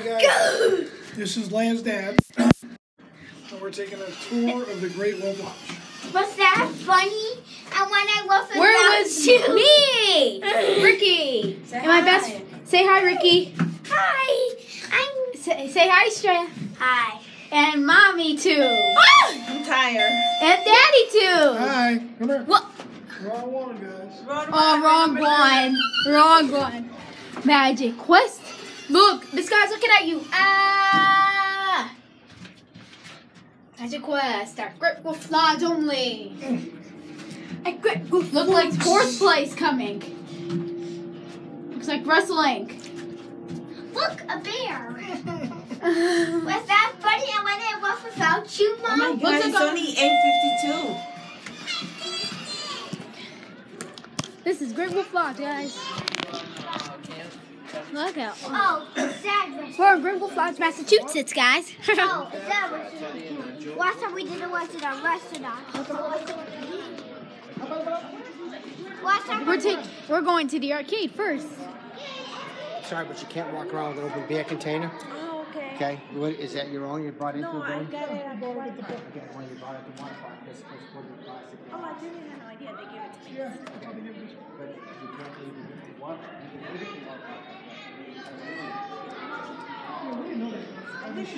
Hi guys, this is Land's dad, and we're taking a tour of the Great Wolf Lodge. Was that funny? And when I was Where was you? me? Ricky. Say and my hi. best. Say hi, Ricky. Hi. I'm. Say, say hi, Straya. Hi. And mommy too. Ah! I'm tired. And daddy too. Hi, come here. What? Wrong one, guys. Oh, wrong one. Wrong one. Magic quest. Look, this guy's looking at you. Ah. Magic quest. Our Great Wolf lodge only. A Great Wolf. Look like fourth place coming. Looks like wrestling. Look, a bear. Was that funny? And when I was without you, mom. Oh my god, like it's a- only 8.52. This is Great Wolf Lodge, guys. Look out. Oh, is that We're in Great Wolf Lodge, Massachusetts, guys. Oh, is that restaurant? Last time we did it was in a restaurant. Last we're we taking. We're going to the arcade first. Sorry, but you can't walk around with an open beer container. Oh, okay. Okay, what, is that your own? You brought into No, the I got it at the water park. Okay, when you brought it to one park, this was for the plastic. Oh, I didn't have no idea. They gave it to me. But you can't leave it in the water. You can leave it in the water. This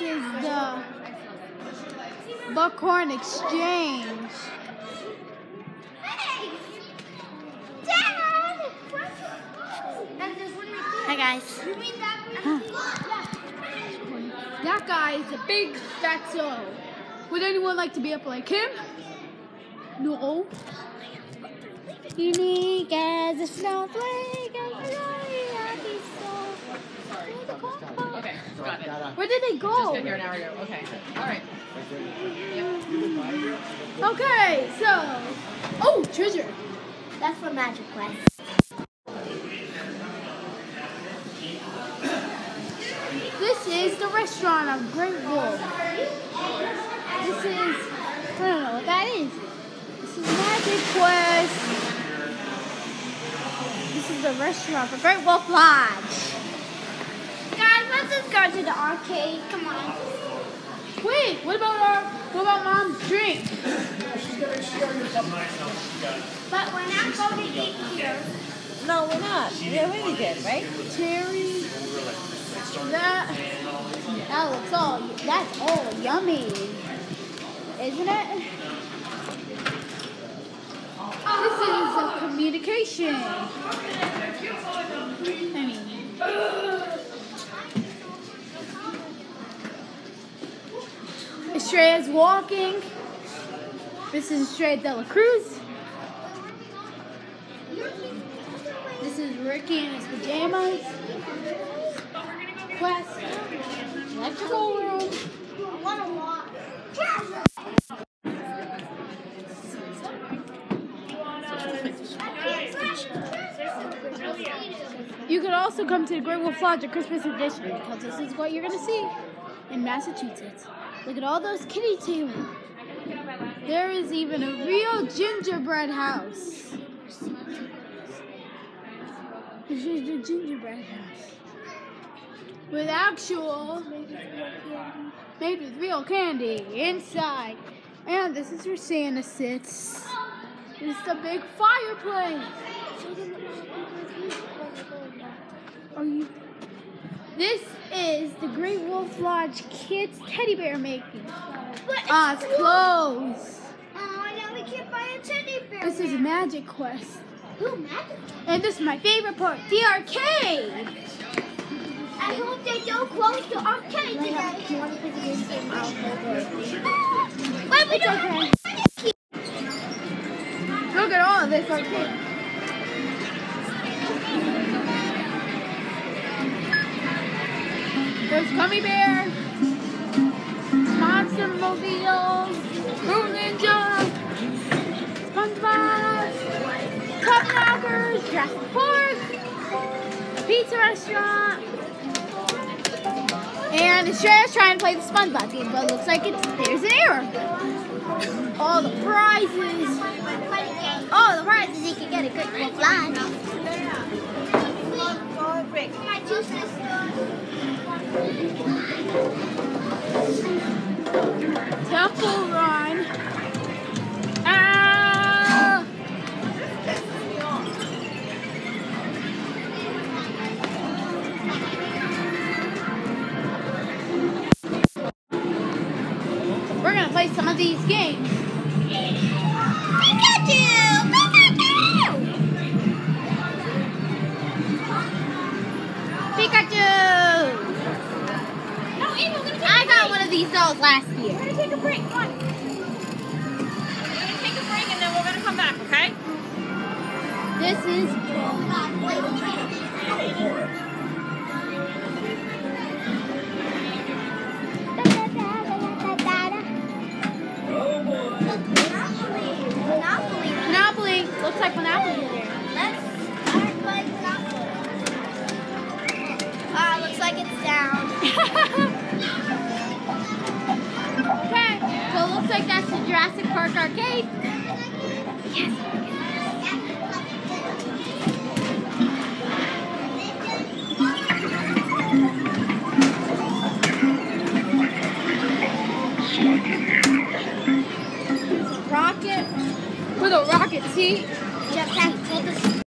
is the Buckhorn Exchange. Hey! Dad! Hi guys. That guy is a big fatso. Would anyone like to be up like him? No. Unique as a snowflake. Okay, got it. Where did they Just go? got here an hour ago. Okay. All right. Okay, so. Oh, treasure. That's for Magic Quest. This is the restaurant of Great Wolf. This is, the restaurant for Great Wolf Lodge. Guys, let's just go to the arcade. Come on. Wait, what about our, what about mom's drink? But we're not going to eat here. No, we're not. We already did, right? Cherry. That, that looks all, that's all yummy. Isn't it? This is a communication. Estrella's walking. This is Estrella de la Cruz. This is Ricky in his pajamas. Quest. Electrical room. I want to walk. You could also come to the Great Wolf Lodge at Christmas edition because this is what you're gonna see in Massachusetts. Look at all those kitty tables. There is even a real gingerbread house. This is the gingerbread house. With actual, made with real candy inside. And this is where Santa sits. It's the big fireplace. Are you? This is the Great Wolf Lodge Kids Teddy Bear making. But Ah, it's closed. Oh, now we can't buy a teddy bear. This is now. Magic Quest. Ooh, magic. And this is my favorite part, the arcade. I hope they don't close the arcade today. Wait, we don't Okay. Look at all of this arcade. There's Gummy Bear, Monster Mobile, Fruit Ninja, SpongeBob, Cup Knockers, Jurassic Park, Pizza Restaurant, and Estrella's trying to play the SpongeBob game, but it looks like it's there's an error. All the prizes. Oh, the prizes you can get a good Rick. My two sisters. Temple Run. Ah! We're gonna play some of these games. Last year. We're gonna take a break. Come on. We're gonna take a break and then we're gonna come back, okay? This is Park arcade. Rocket with a rocket seat.